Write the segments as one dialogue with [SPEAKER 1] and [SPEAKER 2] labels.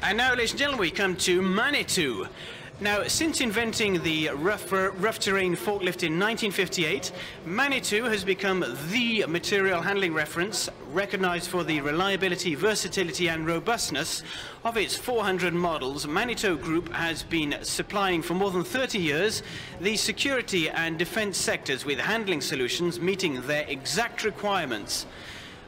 [SPEAKER 1] And now, ladies and gentlemen, we come to Manitou. Now, since inventing the rough, rough terrain forklift in 1958, Manitou has become the material handling reference, recognized for the reliability, versatility, and robustness of its 400 models. Manitou Group has been supplying for more than 30 years the security and defense sectors with handling solutions meeting their exact requirements.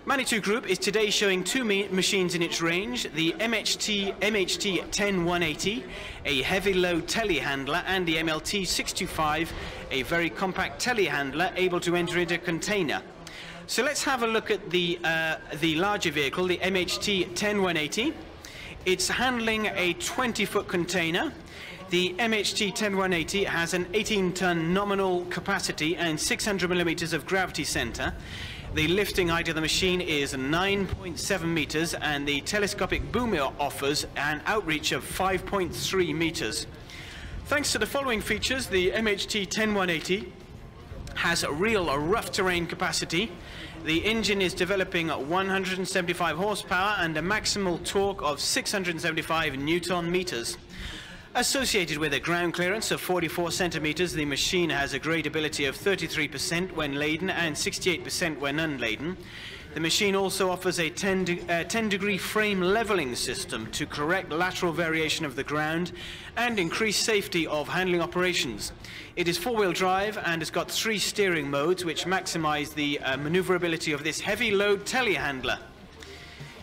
[SPEAKER 1] Manitou Group is today showing two machines in its range, the MHT MHT 10180, a heavy load telehandler, and the MLT 625, a very compact telehandler able to enter into a container. So let's have a look at the, uh, the larger vehicle, the MHT 10180. It's handling a 20-foot container. The MHT 10180 has an 18-ton nominal capacity and 600 millimeters of gravity center. The lifting height of the machine is 9.7 meters and the telescopic boom offers an outreach of 5.3 meters. Thanks to the following features, the MHT 10180 has a real rough terrain capacity. The engine is developing 175 horsepower and a maximal torque of 675 newton meters. Associated with a ground clearance of 44 centimeters, the machine has a gradability of 33% when laden and 68% when unladen. The machine also offers a 10, de uh, 10, degree frame leveling system to correct lateral variation of the ground and increase safety of handling operations. It is four-wheel drive and has got three steering modes which maximize the uh, maneuverability of this heavy load telehandler.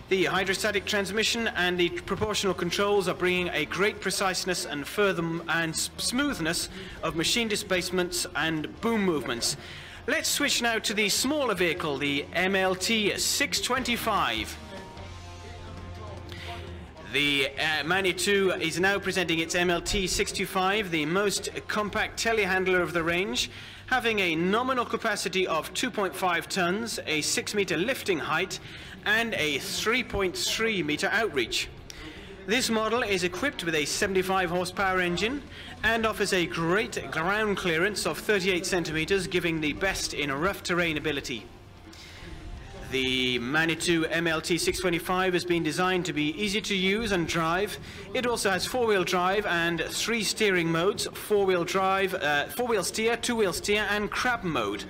[SPEAKER 1] The hydrostatic transmission and the proportional controls are bringing a great preciseness and further and smoothness of machine displacements and boom movements. Let's switch now to the smaller vehicle, the MLT 625. The uh, Manitou is now presenting its MLT 625, the most compact telehandler of the range, having a nominal capacity of 2.5 tons, a 6 meter lifting height, and a 3.3 meter outreach. This model is equipped with a 75 horsepower engine and offers a great ground clearance of 38 centimeters, giving the best in rough terrain ability. The Manitou MLT 625 has been designed to be easy to use and drive. It also has four-wheel drive and three steering modes, four-wheel drive, uh, four-wheel steer, two-wheel steer and crab mode.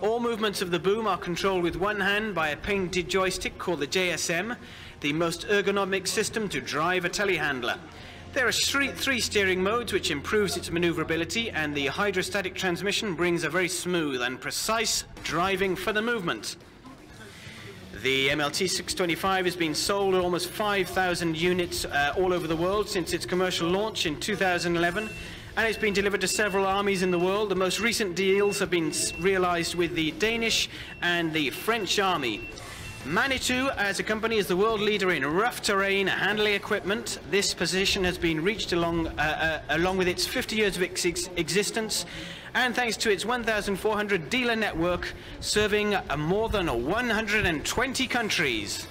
[SPEAKER 1] All movements of the boom are controlled with one hand by a painted joystick called the JSM, the most ergonomic system to drive a telehandler. There are three, three, steering modes which improves its maneuverability and the hydrostatic transmission brings a very smooth and precise driving for the movement. The MLT 625 has been sold almost 5,000 units uh, all over the world since its commercial launch in 2011 and it's been delivered to several armies in the world. The most recent deals have been realized with the Danish and the French army. Manitou, as a company, is the world leader in rough terrain handling equipment. This position has been reached along, uh, uh, along with its 50 years of ex existence, and thanks to its 1,400 dealer network, serving more than 120 countries.